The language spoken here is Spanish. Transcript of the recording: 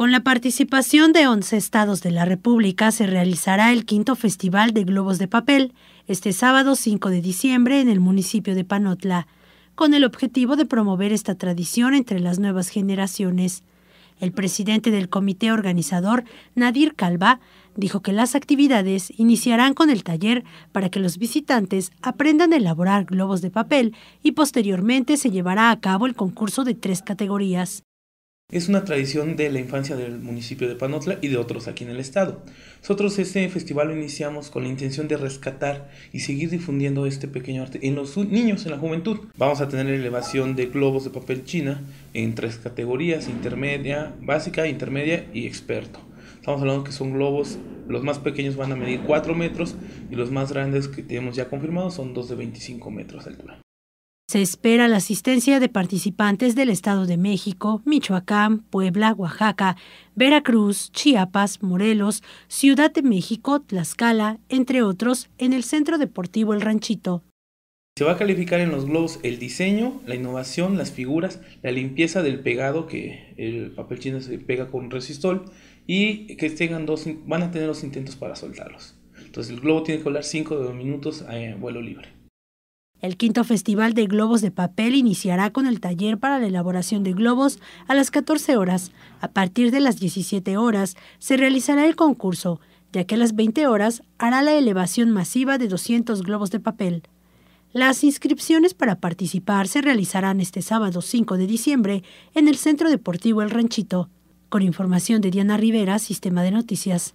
Con la participación de 11 estados de la República se realizará el quinto Festival de Globos de Papel este sábado 5 de diciembre en el municipio de Panotla, con el objetivo de promover esta tradición entre las nuevas generaciones. El presidente del comité organizador, Nadir Calva, dijo que las actividades iniciarán con el taller para que los visitantes aprendan a elaborar globos de papel y posteriormente se llevará a cabo el concurso de tres categorías. Es una tradición de la infancia del municipio de Panotla y de otros aquí en el estado. Nosotros este festival lo iniciamos con la intención de rescatar y seguir difundiendo este pequeño arte en los niños, en la juventud. Vamos a tener elevación de globos de papel china en tres categorías, intermedia, básica, intermedia y experto. Estamos hablando que son globos, los más pequeños van a medir 4 metros y los más grandes que tenemos ya confirmados son dos de 25 metros de altura. Se espera la asistencia de participantes del Estado de México, Michoacán, Puebla, Oaxaca, Veracruz, Chiapas, Morelos, Ciudad de México, Tlaxcala, entre otros, en el Centro Deportivo El Ranchito. Se va a calificar en los globos el diseño, la innovación, las figuras, la limpieza del pegado, que el papel chino se pega con resistol, y que tengan dos, van a tener dos intentos para soltarlos. Entonces el globo tiene que volar 5 minutos a vuelo libre. El quinto Festival de Globos de Papel iniciará con el taller para la elaboración de globos a las 14 horas. A partir de las 17 horas se realizará el concurso, ya que a las 20 horas hará la elevación masiva de 200 globos de papel. Las inscripciones para participar se realizarán este sábado 5 de diciembre en el Centro Deportivo El Ranchito. Con información de Diana Rivera, Sistema de Noticias.